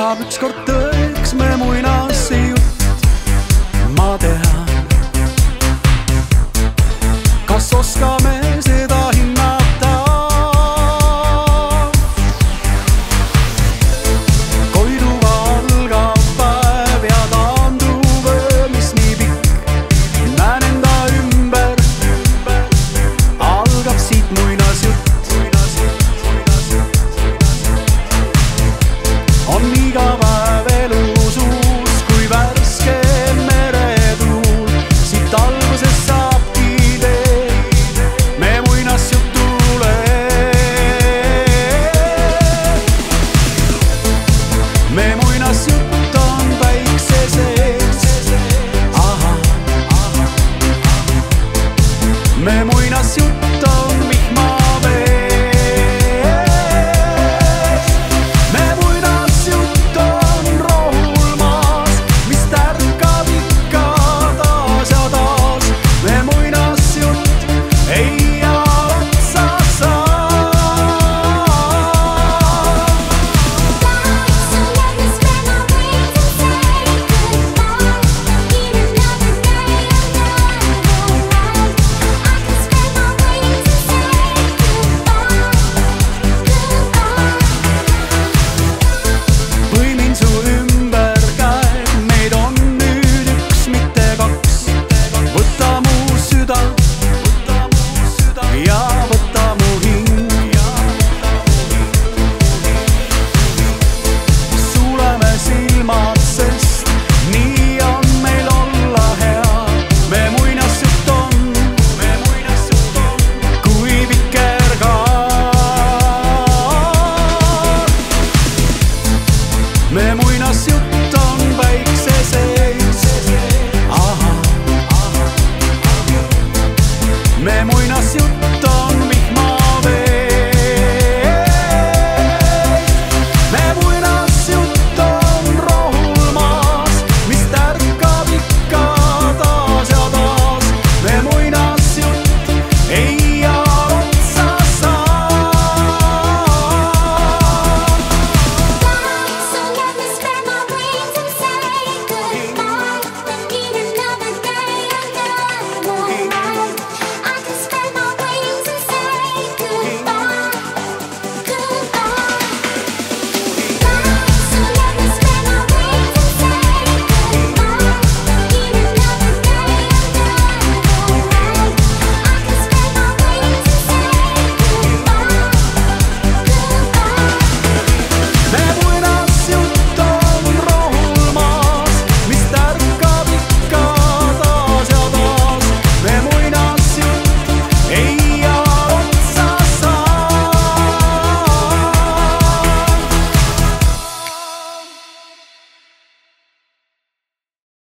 saab ükskord tõeks me muinasjutud Me voy nació